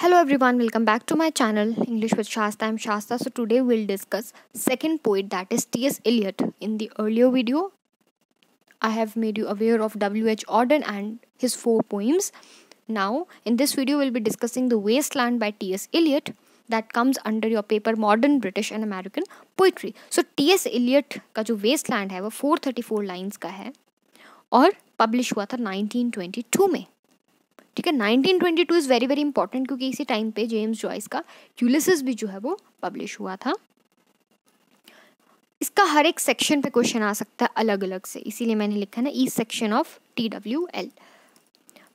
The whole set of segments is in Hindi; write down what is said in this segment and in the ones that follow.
Hello everyone welcome back to my channel English with Shasta M Shasta so today will discuss second poet that is T S Eliot in the earlier video I have made you aware of W H Auden and his four poems now in this video will be discussing the waste land by T S Eliot that comes under your paper modern British and American poetry so T S Eliot का जो वेस्ट लैंड है, वो फोर थर्टी फोर लाइन्स का है और पब्लिश हुआ था नाइनटीन ट्वेंटी टू में. ठीक है 1922 इज़ वेरी वेरी इंपॉर्टेंट क्योंकि इसी टाइम पे जेम्स जॉइस का यूलिसिस भी जो है वो पब्लिश हुआ था। इसका हर एक सेक्शन पे क्वेश्चन आ सकता है अलग अलग से, इसीलिए मैंने लिखा ना ई section of T W L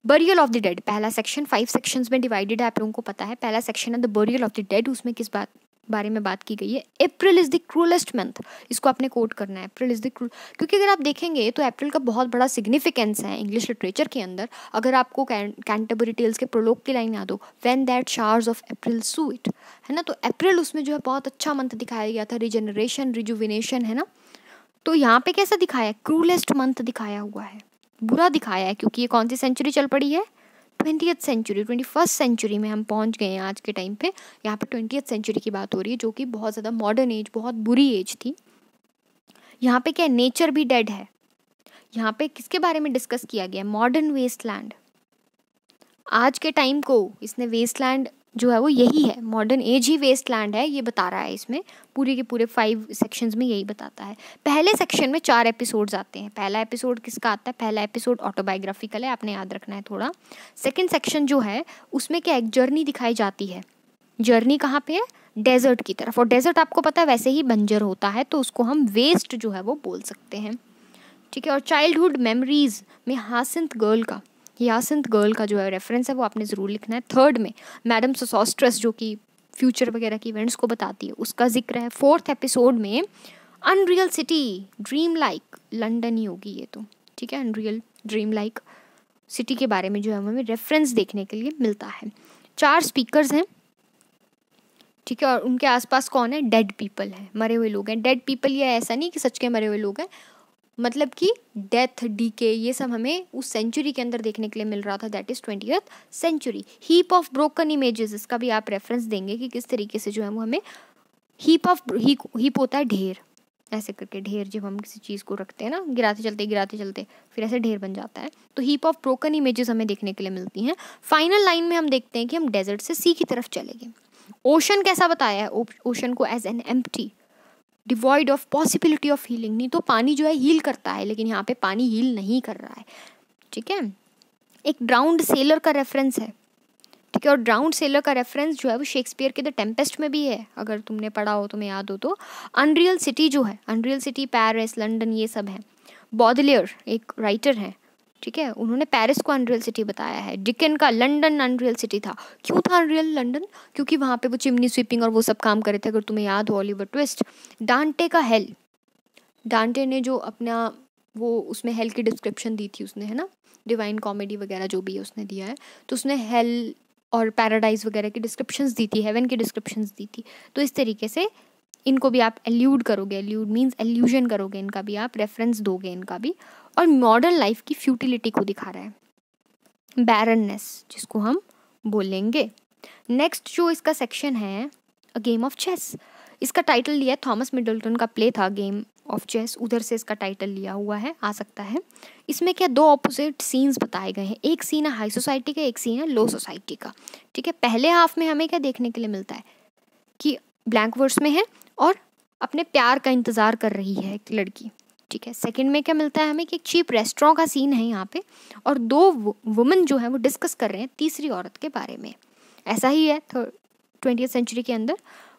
burial of the dead पहला सेक्शन फाइव सेक्शंस में डिवाइडेड है, आप लोगों को पता है, पहला सेक्शन है the burial of the dead उसमें किस बात बारे में बात की गई है। April is the cruellest month इसको आपने कोट करना है। अप्रैल इज़ द क्रूल क्योंकि अगर आप देखेंगे तो अप्रैल का बहुत बड़ा सिग्निफिकेंस है इंग्लिश लिटरेचर के अंदर। अगर आपको कैंटबरी टेल्स के प्रोलोक की लाइन याद हो when that showers of April soote है ना? तो अप्रैल उसमें जो है बहुत अच्छा मंथ दिखाया गया था। रिजनरेशन रिजुविनेशन है ना? तो यहाँ पे कैसा दिखाया क्रूलेस्ट मंथ दिखाया हुआ है। बुरा दिखाया है, क्योंकि ये कौन सी सेंचुरी चल पड़ी है? Twenty century twenty first century में हम पहुँच गए हैं आज के टाइम पे। यहाँ पे ट्वेंटी सेंचुरी की बात हो रही है, जो कि बहुत ज़्यादा मॉडर्न एज बहुत बुरी एज थी। यहाँ पे क्या नेचर भी डेड है। यहाँ पे किसके बारे में डिस्कस किया गया मॉडर्न वेस्टलैंड आज के टाइम को इसने वेस्टलैंड जो है वो यही है। मॉडर्न एज ही वेस्ट लैंड है, ये बता रहा है इसमें। पूरे के पूरे फाइव सेक्शंस में यही बताता है। पहले सेक्शन में चार एपिसोड्स आते हैं। पहला एपिसोड किसका आता है? पहला एपिसोड ऑटोबायोग्राफिकल है, आपने याद रखना है थोड़ा। सेकेंड सेक्शन जो है, उसमें क्या एक जर्नी दिखाई जाती है। जर्नी कहाँ पे है? डेजर्ट की तरफ़। और डेजर्ट आपको पता है, वैसे ही बंजर होता है तो उसको हम वेस्ट जो है वो बोल सकते हैं। ठीक है, और चाइल्डहुड मेमोरीज में हासिंत गर्ल का। यासिंत गर्ल का जो है रेफरेंस है, वो आपने ज़रूर लिखना है। थर्ड में मैडम सोसॉस्ट्रस जो कि फ्यूचर वगैरह की इवेंट्स को बताती है, उसका ज़िक्र है। फोर्थ एपिसोड में unreal city dream like London ही होगी ये तो। ठीक है अनरियल ड्रीम लाइक सिटी के बारे में जो है, हमें रेफरेंस देखने के लिए मिलता है। चार स्पीकर्स हैं। ठीक है, और उनके आसपास कौन है? डेड पीपल है। मरे हुए लोग हैं। डेड पीपल ये ऐसा नहीं कि सच के मरे हुए लोग हैं। मतलब कि डेथ डी के ये सब हमें उस सेंचुरी के अंदर देखने के लिए मिल रहा था that is twenty century heap of broken images इसका भी आप रेफरेंस देंगे कि किस तरीके से जो है वो हमें हीप ऑफ़ हीप होता है ढेर। ऐसे करके ढेर जब हम किसी चीज़ को रखते हैं ना, गिराते चलते गिराते चलते, फिर ऐसे ढेर बन जाता है। तो हीप ऑफ़ ब्रोकन इमेजेस हमें देखने के लिए मिलती हैं। फाइनल लाइन में हम देखते हैं कि हम डेजर्ट से सी की तरफ़ चले गए। ओशन कैसा बताया है? ओशन को as an empty devoid of possibility of healing नहीं तो पानी जो है हील करता है, लेकिन यहाँ पे पानी हील नहीं कर रहा है। ठीक है? एक ड्राउंड सेलर का रेफरेंस है। ठीक है? और ड्राउंड सेलर का रेफरेंस जो है वो शेक्सपियर के द टेम्पेस्ट में भी है। अगर तुमने पढ़ा हो, तुम्हें याद हो तो। अनरियल सिटी जो है अनरियल सिटी पेरिस लंडन ये सब है। बॉदलियर एक राइटर है। ठीक है? उन्होंने पेरिस को अनरियल सिटी बताया है। डिकन का लंदन अनरियल सिटी था। क्यों था अनरियल लंदन क्योंकि वहाँ पे वो चिमनी स्वीपिंग और वो सब काम करे थे, अगर तुम्हें याद हो ऑलिवर ट्विस्ट डांटे का हेल डांटे ने जो अपना वो उसमें हेल की डिस्क्रिप्शन दी थी उसने, है ना? डिवाइन कॉमेडी वगैरह जो भी है उसने दिया है। तो उसने हेल और पैराडाइज वगैरह की डिस्क्रिप्शंस दी थी हेवन की डिस्क्रिप्शंस दी थी। तो इस तरीके से इनको भी आप एल्यूड करोगे। एल्यूड मीन्स एल्यूजन करोगे इनका भी आप रेफरेंस दोगे इनका भी। और मॉडर्न लाइफ की फ्यूटिलिटी को दिखा रहा है। बैरननेस जिसको हम बोलेंगे। नेक्स्ट जो इसका सेक्शन है अ गेम ऑफ़ चेस इसका टाइटल लिया थॉमस मिडल्टन का प्ले था गेम ऑफ़ चेस उधर से इसका टाइटल लिया हुआ है, आ सकता है। इसमें क्या दो ऑपोजिट सीन्स बताए गए हैं। एक सीन है हाई सोसाइटी का, एक सीन है लो सोसाइटी का। ठीक है, पहले हाफ़ में हमें क्या देखने के लिए मिलता है? कि ब्लैंक वर्ड्स में है और अपने प्यार का इंतज़ार कर रही है एक लड़की। ठीक है? सेकंड में क्या मिलता है हमें कि एक चीप रेस्टोरेंट का सीन है यहाँ पे और दो वुमेन जो है वो डिस्कस कर रहे हैं तीसरी औरत के बारे में। ऐसा ही है ट्वेंटी सेंचुरी के अंदर।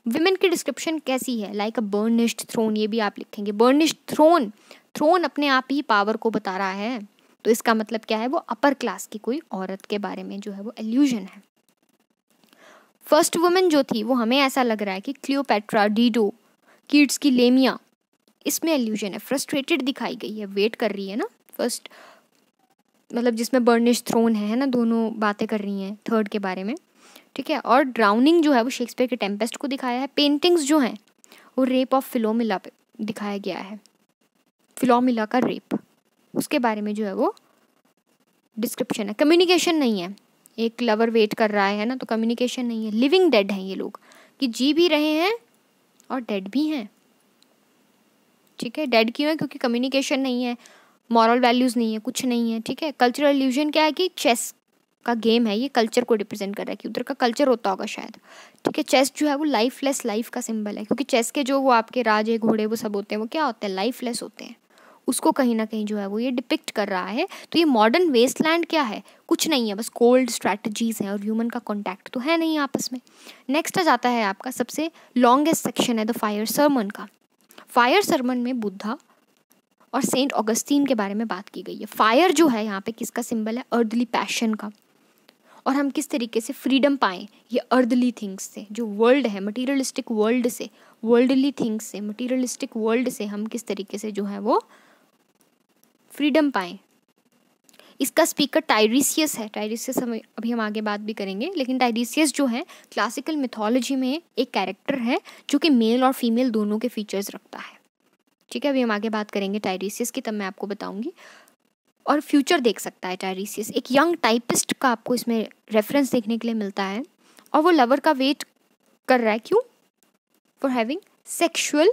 वुमेन की डिस्क्रिप्शन कैसी है? लाइक अ बर्निश्ड थ्रोन ये भी आप लिखेंगे। बर्निश्ड थ्रोन थ्रोन अपने आप ही पावर को बता रहा है। तो इसका मतलब क्या है? वो अपर क्लास की कोई औरत के बारे में जो है वो एल्यूजन है। फ़र्स्ट वुमेन जो थी, वो हमें ऐसा लग रहा है कि क्लियोपेट्रा डीडो किड्स की लेमिया इसमें एल्यूजन है फ्रस्ट्रेटेड दिखाई गई है वेट कर रही है ना फ़र्स्ट मतलब जिसमें बर्निश थ्रोन है है ना, दोनों बातें कर रही हैं थर्ड के बारे में, ठीक है? और ड्राउनिंग जो है, वो शेक्सपियर के टेम्पेस्ट को दिखाया है पेंटिंग्स जो हैं, वो रेप ऑफ़ फिलोमिला पे दिखाया गया है फिलोमिला का रेप उसके बारे में जो है वो डिस्क्रिप्शन है। कम्युनिकेशन नहीं है, एक लवर वेट कर रहा है ना तो कम्युनिकेशन नहीं है लिविंग डेड हैं ये लोग, कि जी भी रहे हैं और डेड भी हैं। ठीक है? डेड क्यों है? क्योंकि कम्युनिकेशन नहीं है मॉरल वैल्यूज़ नहीं है, कुछ नहीं है, ठीक है? कल्चरल इल्यूजन क्या है कि चेस का गेम है, ये कल्चर को रिप्रेजेंट कर रहा है कि उधर का कल्चर होता होगा शायद, ठीक है? चेस जो है वो लाइफलेस लाइफ का सिंबल है, क्योंकि चेस के जो वो आपके राजे, घोड़े वो सब होते हैं, वो क्या होते हैं? लाइफलेस होते हैं। उसको कहीं ना कहीं जो है वो ये डिपिक्ट कर रहा है। तो ये मॉडर्न वेस्टलैंड क्या है? कुछ नहीं है, बस कोल्ड स्ट्रैटेजीज हैं और ह्यूमन का कॉन्टैक्ट तो है नहीं आपस में। नेक्स्ट आ जाता है आपका सबसे लॉन्गेस्ट सेक्शन है द फायर सरमन का। फायर सरमन में बुद्धा और सेंट ऑगस्टीन के बारे में बात की गई है। फायर जो है यहाँ पे किसका सिंबल है? अर्दली पैशन का। और हम किस तरीके से फ्रीडम पाएँ? ये अर्दली थिंग्स से। जो वर्ल्ड है मटीरियलिस्टिक वर्ल्ड से वर्ल्डली थिंग्स से मटीरियलिस्टिक वर्ल्ड से हम किस तरीके से जो है वो फ्रीडम पाएँ? इसका स्पीकर टाइरिसियस है। टाइरिसियस हम, अभी हम आगे बात भी करेंगे, लेकिन टाइरिसियस जो है क्लासिकल मिथोलॉजी में एक कैरेक्टर है, जो कि मेल और फीमेल दोनों के फीचर्स रखता है। ठीक है, अभी हम आगे बात करेंगे टाइरिसियस की, तब मैं आपको बताऊँगी। और फ्यूचर देख सकता है टाइरिसियस एक यंग टाइपिस्ट का आपको इसमें रेफरेंस देखने के लिए मिलता है, और वो लवर का वेट कर रहा है। क्यों? For having sexual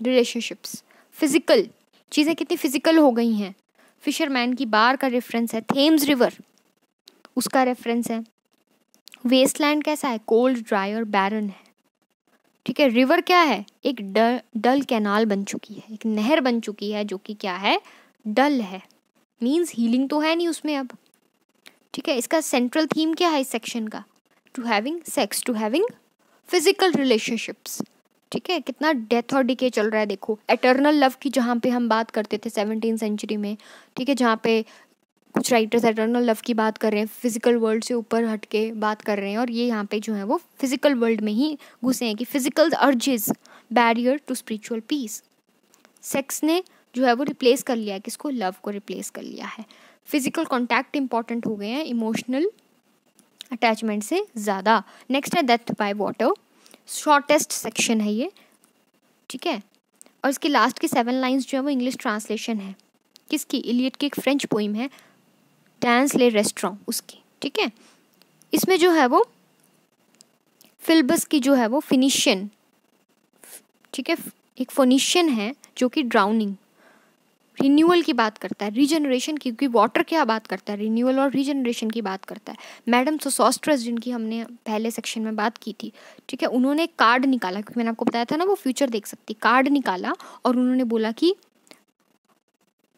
relationships physical चीज़ें कितनी फ़िज़िकल हो गई हैं। फिशरमैन की बार का रेफरेंस है थेम्स रिवर उसका रेफरेंस है। वेस्टलैंड कैसा है? कोल्ड ड्राई और बैरन है। ठीक है रिवर क्या है? एक डल डल कैनाल बन चुकी है, एक नहर बन चुकी है, जो कि क्या है? डल है। मीन्स हीलिंग तो है नहीं उसमें अब। ठीक है, इसका सेंट्रल थीम क्या है इस सेक्शन का? To having sex to having physical relationships ठीक है, कितना डेथ और डिके चल रहा है देखो। एटर्नल लव की जहाँ पे हम बात करते थे सेवनटीन सेंचुरी में, ठीक है, जहाँ पे कुछ राइटर्स एटर्नल लव की बात कर रहे हैं फ़िज़िकल वर्ल्ड से ऊपर हट के बात कर रहे हैं और ये यहाँ पे जो है वो फ़िज़िकल वर्ल्ड में ही घुसे हैं कि physical urges barrier to spiritual peace sex ने जो है वो रिप्लेस कर लिया है, किसको? लव को रिप्लेस कर लिया है। फ़िज़िकल कॉन्टैक्ट इंपॉर्टेंट हो गए हैं इमोशनल अटैचमेंट से ज़्यादा। नेक्स्ट है death by water shortest section है ये, ठीक है? और इसकी लास्ट की सेवन लाइंस जो है वो इंग्लिश ट्रांसलेशन है। किसकी? इलियट की एक फ्रेंच पोइम है डांस ले रेस्ट्रॉ उसकी, ठीक है? इसमें जो है वो फिल्बस की जो है वो फिनिशियन ठीक है? एक फोनिशियन है जो कि ड्राउनिंग रिन्यूअल की बात करता है रीजनरेशन की, क्योंकि वाटर क्या बात करता है? रिन्यूअल और रीजनरेशन की बात करता है। मैडम सोसॉस्ट्रस जिनकी हमने पहले सेक्शन में बात की थी, ठीक है, उन्होंने कार्ड निकाला, क्योंकि मैंने आपको बताया था ना, वो फ्यूचर देख सकती कार्ड निकाला और उन्होंने बोला कि,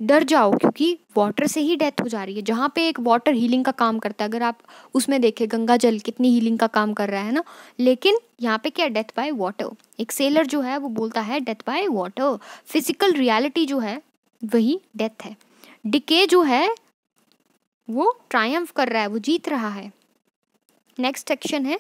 डर जाओ, क्योंकि वाटर से ही डेथ हो जा रही है। जहाँ पे एक वाटर हीलिंग का काम करता है, अगर आप उसमें देखें, गंगा जल कितनी हीलिंग का काम कर रहा है ना, लेकिन यहाँ पे क्या डेथ बाय वाटर एक सेलर जो है, वो बोलता है death by water physical reality जो है वही डेथ है। डिके जो है, वो ट्रायम्फ कर रहा है, वो जीत रहा है। नेक्स्ट सेक्शन है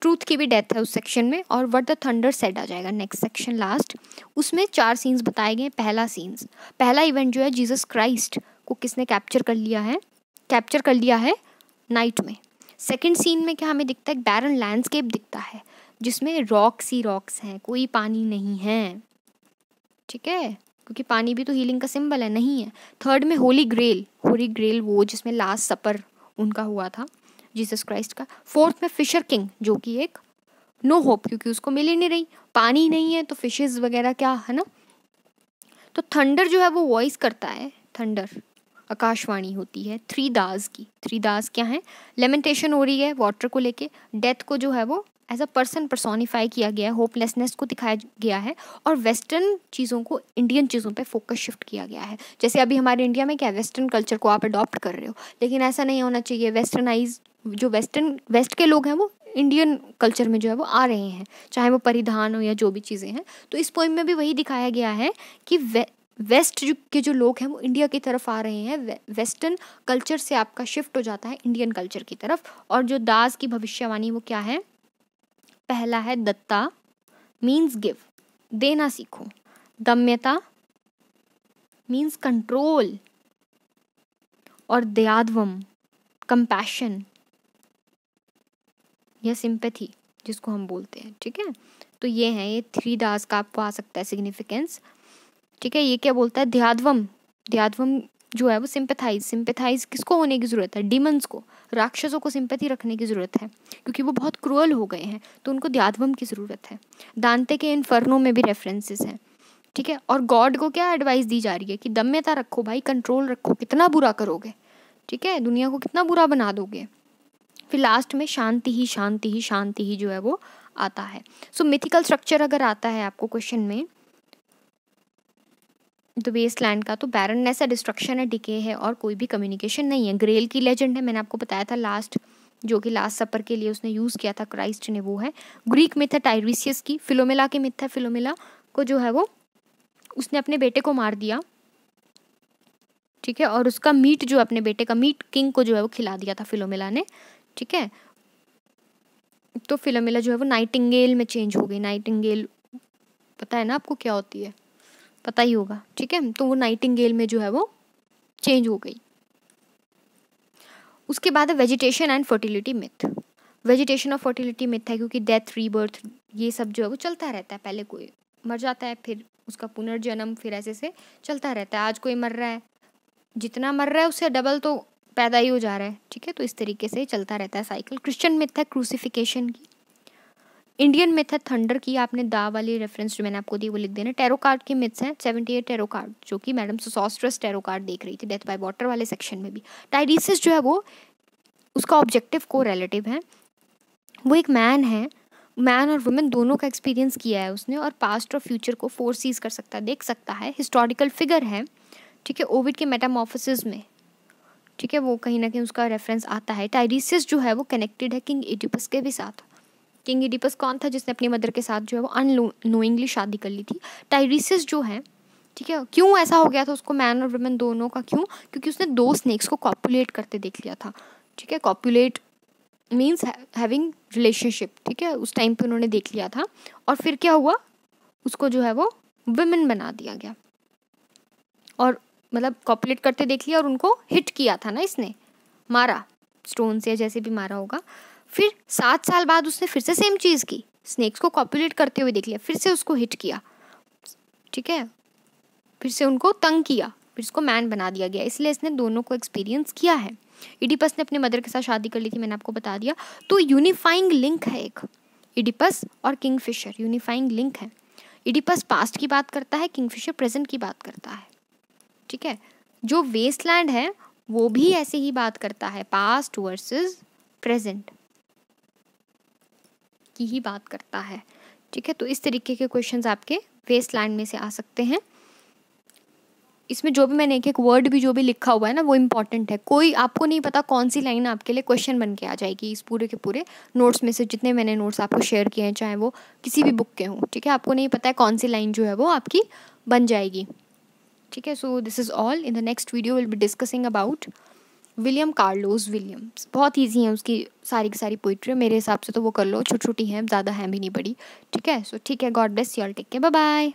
ट्रूथ की भी डेथ है उस सेक्शन में और वट द थंडर सेट आ जाएगा नेक्स्ट सेक्शन लास्ट उसमें चार सीन्स बताए गए पहला सीन्स पहला इवेंट जो है जीसस क्राइस्ट को किसने कैप्चर कर लिया है? कैप्चर कर लिया है नाइट में। सेकेंड सीन में क्या हमें दिखता है? बैरन लैंडस्केप दिखता है, जिसमें रॉक्स ही रॉक्स हैं, कोई पानी नहीं है। ठीक है? क्योंकि पानी भी तो हीलिंग का सिंबल है, नहीं है। थर्ड में होली ग्रेल होली ग्रेल वो जिसमें लास्ट सपर उनका हुआ था जीसस क्राइस्ट का। फोर्थ में फिशर किंग जो कि एक नो no होप क्योंकि उसको मिल ही नहीं रही, पानी नहीं है तो फिशेज वगैरह क्या, है ना? तो थंडर जो है वो वॉइस करता है थंडर आकाशवाणी होती है थ्री दास की। थ्री दास क्या है? लेमेंटेशन हो रही है वाटर को लेके डेथ को जो है वो एज अ पर्सन परसोनीफाई किया गया है होपलेसनेस को दिखाया गया है और वेस्टर्न चीज़ों को इंडियन चीज़ों पे फोकस शिफ्ट किया गया है। जैसे अभी हमारे इंडिया में क्या वेस्टर्न कल्चर को आप अडॉप्ट कर रहे हो लेकिन ऐसा नहीं होना चाहिए। वेस्टर्नाइज जो वेस्टर्न वेस्ट के लोग हैं वो इंडियन कल्चर में जो है वो आ रहे हैं चाहे वो परिधान हो या जो भी चीज़ें हैं। तो इस पोइम में भी वही दिखाया गया है कि वे, वेस्ट के जो लोग हैं वो इंडिया की तरफ़ आ रहे हैं। वेस्टर्न कल्चर से आपका शिफ्ट हो जाता है इंडियन कल्चर की तरफ़। और जो दास की भविष्यवाणी वो क्या है? पहला है दत्ता मीन्स गिव देना सीखो। दम्यता मीन्स कंट्रोल और दयादवम कंपैशन या सिंपैथी जिसको हम बोलते हैं, ठीक है? तो ये है, ये थ्री दास का आपको आ सकता है सिग्निफिकेंस ठीक है? ये क्या बोलता है? ध्यादवम ध्यादवम जो है वो सिंपथाइज सिंपथाइज किसको होने की ज़रूरत है? डिमंस को, राक्षसों को सिंपथी रखने की ज़रूरत है, क्योंकि वो बहुत क्रूअल हो गए हैं तो उनको द्यादवम की ज़रूरत है। दांते के इन इन्फर्नो में भी रेफरेंसेस हैं, ठीक है? और गॉड को क्या एडवाइस दी जा रही है कि दम्यता रखो भाई कंट्रोल रखो, कितना बुरा करोगे, ठीक है? दुनिया को कितना बुरा बना दोगे? फिर लास्ट में शांति ही शांति ही शांति ही जो है वो आता है। सो मिथिकल स्ट्रक्चर अगर आता है आपको क्वेश्चन में तो वेस्ट लैंड का तो बैरननेस है डिस्ट्रक्शन है, डिके है और कोई भी कम्युनिकेशन नहीं है। ग्रेल की लेजेंड है, मैंने आपको बताया था, लास्ट, जो कि लास्ट सपर के लिए उसने यूज़ किया था, क्राइस्ट ने वो है। ग्रीक मिथ है, टाइरिसियस की, फिलोमिला की मिथ है, फिलोमिला को जो है वो उसने अपने बेटे को मार दिया। ठीक है, और उसका मीट जो अपने बेटे का मीट किंग को जो है वो खिला दिया था फिलोमिला ने। ठीक है तो फिलोमिला जो है वो नाइटिंगेल में चेंज हो गई। नाइटिंगेल, पता है ना आपको क्या होती है? पता ही होगा, ठीक है? तो वो नाइटिंगेल में जो है वो चेंज हो गई। उसके बाद है vegetation and fertility myth vegetation और फर्टिलिटी मिथ है क्योंकि डेथ रीबर्थ ये सब जो है वो चलता रहता है। पहले कोई मर जाता है, फिर उसका पुनर्जन्म, फिर ऐसे से चलता रहता है। आज कोई मर रहा है, जितना मर रहा है उससे डबल तो पैदा ही हो जा रहा है, ठीक है? तो इस तरीके से चलता रहता है साइकिल क्रिश्चियन मिथ है क्रूसिफिकेशन की। इंडियन मिथ है थंडर की आपने दा वाली रेफरेंस जो मैंने आपको दी, वो लिख देना। टेरो कार्ड की मिथ्स हैं सेवेंटी एट टेरो कार्ड जो कि मैडम सोसॉस्ट्रस टेरो कार्ड देख रही थी डेथ बाय वाटर वाले सेक्शन में भी। टाइरिसिस जो है वो, उसका ऑब्जेक्टिव को रिलेटिव है। वो एक मैन है। मैन और वुमेन दोनों का एक्सपीरियंस किया है उसने और पास्ट और फ्यूचर को फोरसीज कर सकता है देख सकता है। हिस्टोरिकल फिगर है, ठीक है ओविड के मेटामॉफिस में। ठीक है, वो कहीं ना कहीं उसका रेफरेंस आता है। टाइरिसिस जो है वो कनेक्टेड है किंग एडिपस के भी साथ। किंग एडिपस कौन था जिसने अपनी मदर के साथ जो है वो अनोइंगली शादी कर ली थी? टाइरिसिस जो है, ठीक है, क्यों ऐसा हो गया था उसको मैन और वुमेन दोनों का? क्यों? क्योंकि उसने दो स्नेक्स को कॉपुलेट करते देख लिया था, ठीक है? कॉपुलेट मीन्स हैविंग रिलेशनशिप ठीक है? उस टाइम पे उन्होंने देख लिया था। और फिर क्या हुआ? उसको जो है वो वुमेन बना दिया गया। और मतलब कॉपुलेट करते देख लिया और उनको हिट किया था ना इसने। मारा स्टोन से जैसे भी मारा होगा। फिर सात साल बाद उसने फिर से सेम चीज़ की। स्नेक्स को कॉपुलेट करते हुए देख लिया, फिर से उसको हिट किया। ठीक है? फिर से उनको तंग किया, फिर उसको मैन बना दिया गया। इसलिए इसने दोनों को एक्सपीरियंस किया है। इडिपस ने अपने मदर के साथ शादी कर ली थी, मैंने आपको बता दिया। तो यूनिफाइंग लिंक है एक। इडिपस और किंग फिशर यूनिफाइंग लिंक है। इडिपस पास्ट की बात करता है किंग फिशर प्रेजेंट की बात करता है। ठीक है? जो वेस्टलैंड है, वो भी ऐसे ही बात करता है पास्ट वर्सेस प्रेजेंट की ही बात करता है। ठीक है तो इस तरीके के क्वेश्चंस आपके वेस्टलैंड में से आ सकते हैं। इसमें जो भी मैंने एक एक वर्ड भी जो भी लिखा हुआ है ना, वो इंपॉर्टेंट है। कोई, आपको नहीं पता कौन सी लाइन आपके लिए क्वेश्चन बन के आ जाएगी इस पूरे के पूरे नोट्स में से, जितने मैंने नोट्स आपको शेयर किए हैं, चाहे वो किसी भी बुक के हों। ठीक है, आपको नहीं पता है कौन सी लाइन जो है वो आपकी बन जाएगी। ठीक है so this is all in the next video will be discussing about William Carlos Williams. बहुत ईजी है उसकी सारी की सारी पोइट्री मेरे हिसाब से तो वो कर लो। छोटी छोटी हैं, ज़्यादा हैं भी नहीं बड़ी। ठीक है? सो ठीक है। God bless you all take care bye bye